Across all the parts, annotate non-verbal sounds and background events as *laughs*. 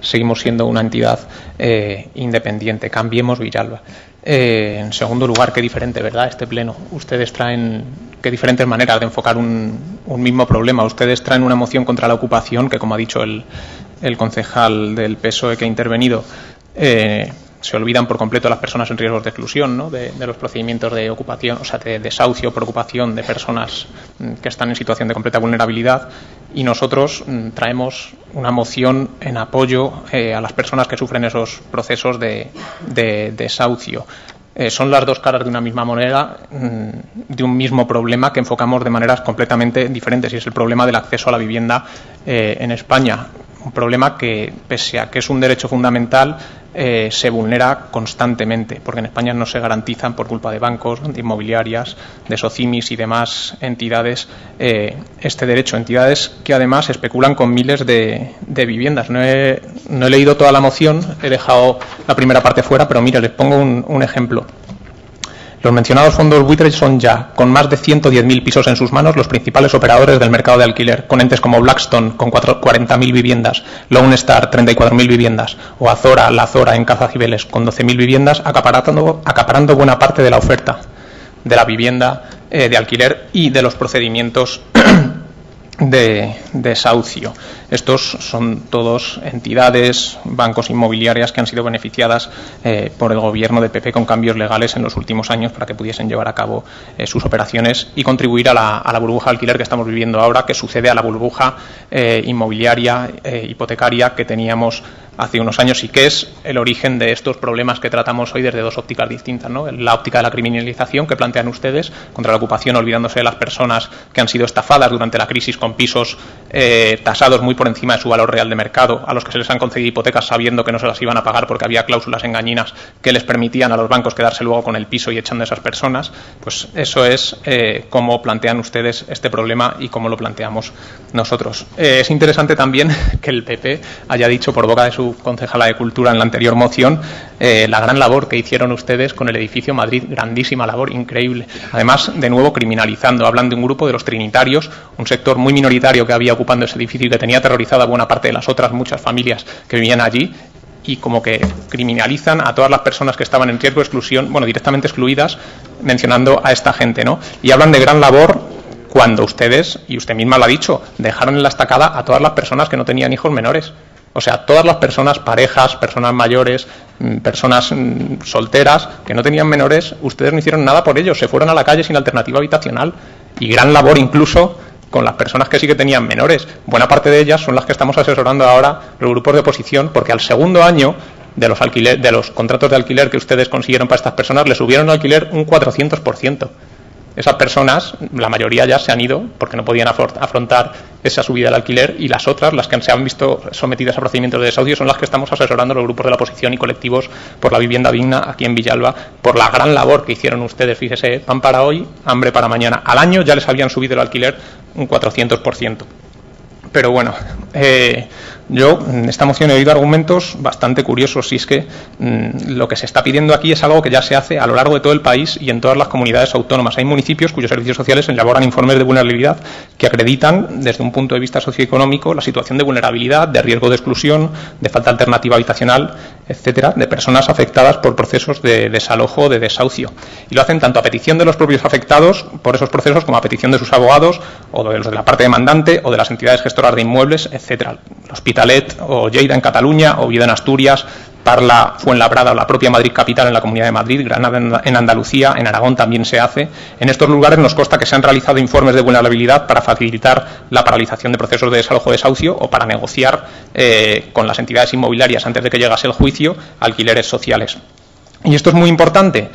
seguimos siendo una entidad eh, independiente. Cambiemos Villalba. Eh, en segundo lugar, qué diferente, ¿verdad? Este pleno. Ustedes traen qué diferentes maneras de enfocar un, mismo problema. Ustedes traen una moción contra la ocupación que, como ha dicho el, concejal del PSOE que ha intervenido, eh, se olvidan por completo las personas en riesgos de exclusión, ¿no? de, los procedimientos de ocupación, o sea, de desahucio por ocupación de personas mm, que están en situación de completa vulnerabilidad. Y nosotros mm, traemos una moción en apoyo eh, a las personas que sufren esos procesos de, desahucio. Eh, son las dos caras de una misma moneda, mm, de un mismo problema que enfocamos de maneras completamente diferentes, y es el problema del acceso a la vivienda eh, en España. Un problema que, pese a que es un derecho fundamental, eh, se vulnera constantemente, porque en España no se garantizan por culpa de bancos, de inmobiliarias, de socimis y demás entidades eh, este derecho. Entidades que además especulan con miles de, viviendas. No he, no he, leído toda la moción, he dejado la primera parte fuera, pero mire, les pongo un ejemplo. Los mencionados fondos buitres son ya, con más de 110.000 pisos en sus manos, los principales operadores del mercado de alquiler, con entes como Blackstone, con 40.000 viviendas, Lone Star, 34.000 viviendas, o Azora, La Azora, en Cazacibeles, con 12.000 viviendas, acaparando, buena parte de la oferta de la vivienda eh, de alquiler y de los procedimientos *clears throat* de desahucio. Estos son todos entidades, bancos inmobiliarias que han sido beneficiadas eh, por el gobierno de PP con cambios legales en los últimos años para que pudiesen llevar a cabo eh, sus operaciones y contribuir a la, burbuja alquiler que estamos viviendo ahora, que sucede a la burbuja eh, inmobiliaria, hipotecaria que teníamos hace unos años y que es el origen de estos problemas que tratamos hoy desde dos ópticas distintas. ¿no? La óptica de la criminalización que plantean ustedes contra la ocupación, olvidándose de las personas que han sido estafadas durante la crisis con pisos eh, tasados muy por encima de su valor real de mercado, a los que se les han concedido hipotecas sabiendo que no se las iban a pagar porque había cláusulas engañinas que les permitían a los bancos quedarse luego con el piso y echando a esas personas. Pues eso es eh, cómo plantean ustedes este problema y cómo lo planteamos nosotros. Eh, es interesante también *laughs* que el PP haya dicho por boca de su concejala de Cultura en la anterior moción, eh, la gran labor que hicieron ustedes con el edificio Madrid, grandísima labor, increíble. Además, de nuevo criminalizando, hablan de un grupo de los trinitarios, un sector muy minoritario que había ocupando ese edificio y que tenía aterrorizada buena parte de las otras muchas familias que vivían allí y como que criminalizan a todas las personas que estaban en riesgo de exclusión, bueno, directamente excluidas, mencionando a esta gente, ¿no? Y hablan de gran labor cuando ustedes, y usted misma lo ha dicho, dejaron en la estacada a todas las personas que no tenían hijos menores. O sea, todas las personas, parejas, personas mayores, mm, personas mm, solteras que no tenían menores, ustedes no hicieron nada por ellos, se fueron a la calle sin alternativa habitacional y gran labor incluso con las personas que sí que tenían menores. Buena parte de ellas son las que estamos asesorando ahora los grupos de oposición porque al segundo año de los, alquiler, de los contratos de alquiler que ustedes consiguieron para estas personas les subieron el alquiler un 400%. Esas personas, la mayoría ya se han ido porque no podían afrontar esa subida del alquiler y las otras, las que se han visto sometidas a procedimientos de desahucio, son las que estamos asesorando los grupos de la oposición y colectivos por la vivienda digna aquí en Villalba, por la gran labor que hicieron ustedes. Fíjese, pan para hoy, hambre para mañana. Al año ya les habían subido el alquiler un 400%. Pero bueno, eh, yo en esta moción he oído argumentos bastante curiosos y es que mm, lo que se está pidiendo aquí es algo que ya se hace a lo largo de todo el país y en todas las comunidades autónomas. Hay municipios cuyos servicios sociales elaboran informes de vulnerabilidad que acreditan desde un punto de vista socioeconómico la situación de vulnerabilidad, de riesgo de exclusión, de falta alternativa habitacional, etcétera, de personas afectadas por procesos de desalojo o de desahucio. Y lo hacen tanto a petición de los propios afectados por esos procesos como a petición de sus abogados o de los de la parte demandante o de las entidades gestoras de inmuebles, etcétera. Hospitalet o Lleida en Cataluña, Oviedo en Asturias, Parla, Fuenlabrada o la propia Madrid capital en la Comunidad de Madrid, Granada en Andalucía, en Aragón también se hace. En estos lugares nos consta que se han realizado informes de vulnerabilidad para facilitar la paralización de procesos de desalojo de desahucio o para negociar eh, con las entidades inmobiliarias antes de que llegase el juicio alquileres sociales. Y esto es muy importante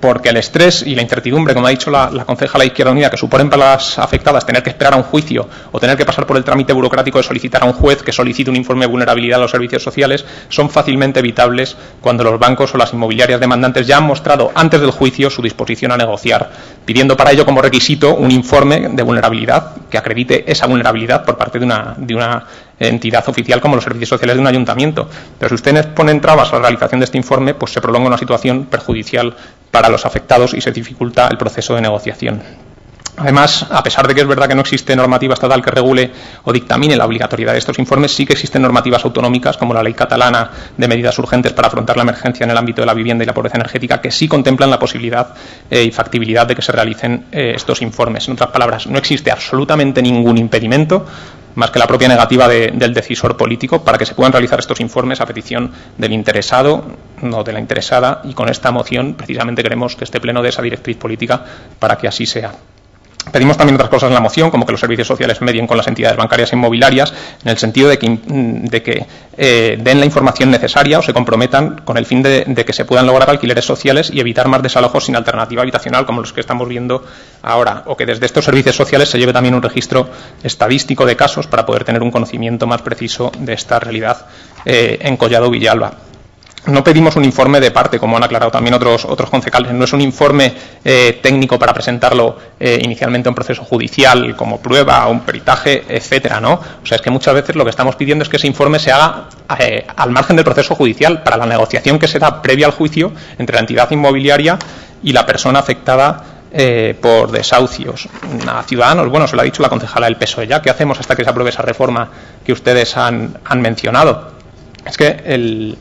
porque el estrés y la incertidumbre, como ha dicho la, la Izquierda Unida, que suponen para las afectadas tener que esperar a un juicio o tener que pasar por el trámite burocrático de solicitar a un juez que solicite un informe de vulnerabilidad a los servicios sociales, son fácilmente evitables cuando los bancos o las inmobiliarias demandantes ya han mostrado antes del juicio su disposición a negociar, pidiendo para ello como requisito un informe de vulnerabilidad que acredite esa vulnerabilidad por parte de una entidad oficial como los servicios sociales de un ayuntamiento. Pero si ustedes ponen trabas a la realización de este informe, pues se prolonga una situación perjudicial para los afectados y se dificulta el proceso de negociación. Además, a pesar de que es verdad que no existe normativa estatal que regule o dictamine la obligatoriedad de estos informes, sí que existen normativas autonómicas, como la Ley Catalana de Medidas Urgentes para afrontar la emergencia en el ámbito de la vivienda y la pobreza energética, que sí contemplan la posibilidad eh, y factibilidad de que se realicen eh, estos informes. En otras palabras, no existe absolutamente ningún impedimento más que la propia negativa del decisor político para que se puedan realizar estos informes a petición del interesado, no de la interesada, y con esta moción precisamente queremos que este pleno dé esa directriz política para que así sea. Pedimos también otras cosas en la moción, como que los servicios sociales medien con las entidades bancarias inmobiliarias, en el sentido de que, de que eh, den la información necesaria o se comprometan con el fin de, que se puedan lograr alquileres sociales y evitar más desalojos sin alternativa habitacional, como los que estamos viendo ahora, o que desde estos servicios sociales se lleve también un registro estadístico de casos para poder tener un conocimiento más preciso de esta realidad eh, en Collado Villalba. No pedimos un informe de parte, como han aclarado también otros, otros concejales. No es un informe eh, técnico para presentarlo eh, inicialmente a un proceso judicial como prueba, o un peritaje, etcétera, ¿no? O sea, es que muchas veces lo que estamos pidiendo es que ese informe se haga eh, al margen del proceso judicial para la negociación que se da previa al juicio entre la entidad inmobiliaria y la persona afectada por desahucios. A Ciudadanos, bueno, se lo ha dicho la concejala del PSOE ya, ¿qué hacemos hasta que se apruebe esa reforma que ustedes han, han mencionado? Es que el,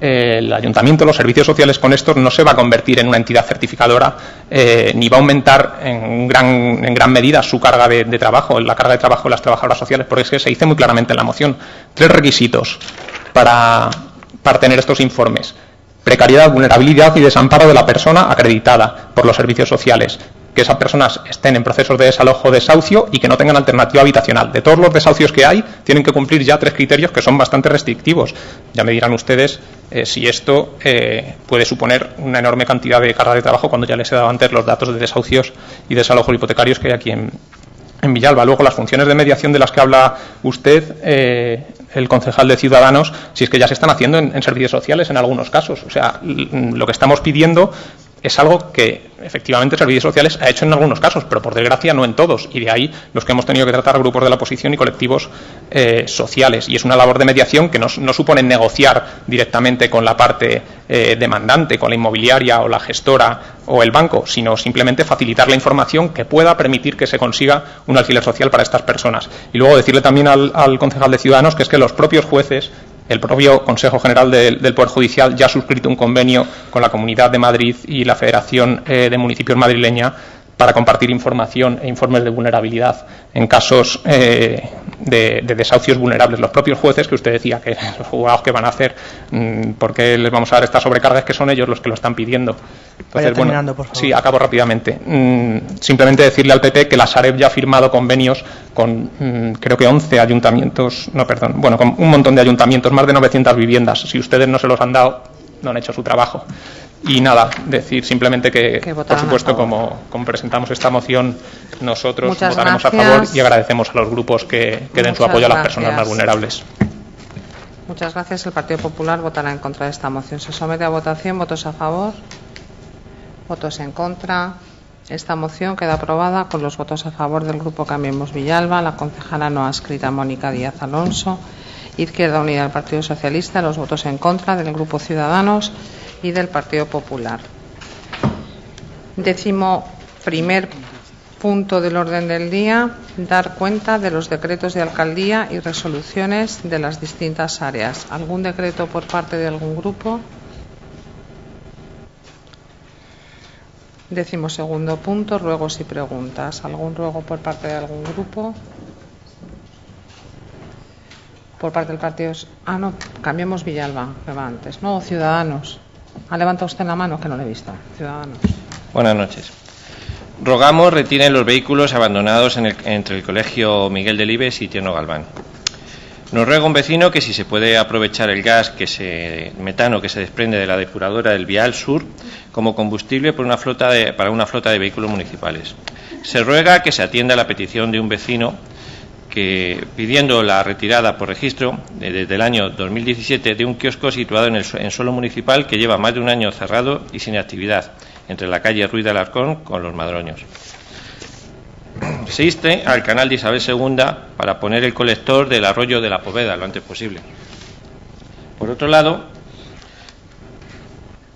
el ayuntamiento, los servicios sociales con estos no se va a convertir en una entidad certificadora eh, ni va a aumentar en gran, en gran medida su carga de, trabajo, la carga de trabajo de las trabajadoras sociales, porque es que se dice muy claramente en la moción tres requisitos para, para tener estos informes. Precariedad, vulnerabilidad y desamparo de la persona acreditada por los servicios sociales que esas personas estén en procesos de desalojo o desahucio y que no tengan alternativa habitacional. De todos los desahucios que hay, tienen que cumplir ya tres criterios que son bastante restrictivos. Ya me dirán ustedes eh, si esto eh, puede suponer una enorme cantidad de carga de trabajo cuando ya les he dado antes los datos de desahucios y desalojos hipotecarios que hay aquí en, Villalba. Luego, las funciones de mediación de las que habla usted, eh, el concejal de Ciudadanos, si es que ya se están haciendo en, servicios sociales en algunos casos. O sea, lo que estamos pidiendo es algo que efectivamente Servicios Sociales ha hecho en algunos casos, pero por desgracia no en todos. Y de ahí los que hemos tenido que tratar grupos de la oposición y colectivos eh, sociales. Y es una labor de mediación que no, supone negociar directamente con la parte eh, demandante, con la inmobiliaria o la gestora o el banco, sino simplemente facilitar la información que pueda permitir que se consiga un alquiler social para estas personas. Y luego decirle también al, al concejal de Ciudadanos que es que los propios jueces el propio Consejo General del, Poder Judicial ya ha suscrito un convenio con la Comunidad de Madrid y la Federación eh, de Municipios Madrileña para compartir información e informes de vulnerabilidad en casos eh, de, desahucios vulnerables. Los propios jueces, que usted decía que *laughs* los juzgados que van a hacer, mm, ¿por qué les vamos a dar estas sobrecargas? Que son ellos los que lo están pidiendo. Entonces, terminando, por favor. Sí, acabo rápidamente. Mm, simplemente decirle al PP que la Sareb ya ha firmado convenios con, mm, creo que 11 ayuntamientos, no, perdón, bueno, con un montón de ayuntamientos, más de 900 viviendas. Si ustedes no se los han dado, no han hecho su trabajo. Y nada, decir simplemente que, por supuesto, como, presentamos esta moción, nosotros votaremos a favor y agradecemos a los grupos que, den su apoyo a las personas más vulnerables. Muchas gracias. El Partido Popular votará en contra de esta moción. Se somete a votación. ¿Votos a favor? ¿Votos en contra? Esta moción queda aprobada con los votos a favor del Grupo Cambiemos Villalba, la concejala no adscrita Mónica Díaz Alonso, Izquierda Unida del Partido Socialista, los votos en contra del Grupo Ciudadanos y del Partido Popular. Décimo primer punto del orden del día, dar cuenta de los decretos de alcaldía y resoluciones de las distintas áreas. ¿Algún decreto por parte de algún grupo? Décimo segundo punto, ruegos y preguntas. ¿Algún ruego por parte de algún grupo? Por parte del partido. Ah, no, cambiemos Villalba, que antes. No, Ciudadanos. Ha levantado usted la mano que no le he visto. Ciudadanos. Buenas noches. Rogamos retiren los vehículos abandonados entre el Colegio Miguel Delibes y Tierno Galván. Nos ruega un vecino que si se puede aprovechar el gas que se, metano que se desprende de la depuradora del Vial Sur como combustible por una flota para una flota de vehículos municipales. Se ruega que se atienda la petición de un vecino pidiendo la retirada por registro desde el año 2017 de un kiosco situado en, el, suelo municipal que lleva más de un año cerrado y sin actividad entre la calle Ruiz de Alarcón con los Madroños. Se inste al canal de Isabel II para poner el colector del arroyo de la Poveda lo antes posible. Por otro lado,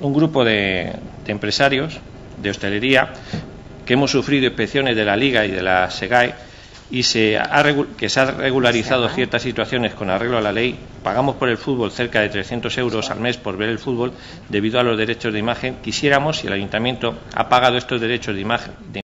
un grupo de, de empresarios de hostelería que hemos sufrido inspecciones de la Liga y de la SEGAE y se ha, que se han regularizado ciertas situaciones con arreglo a la ley, pagamos por el fútbol cerca de 300 euros al mes por ver el fútbol debido a los derechos de imagen. Quisiéramos, si el Ayuntamiento ha pagado estos derechos de imagen,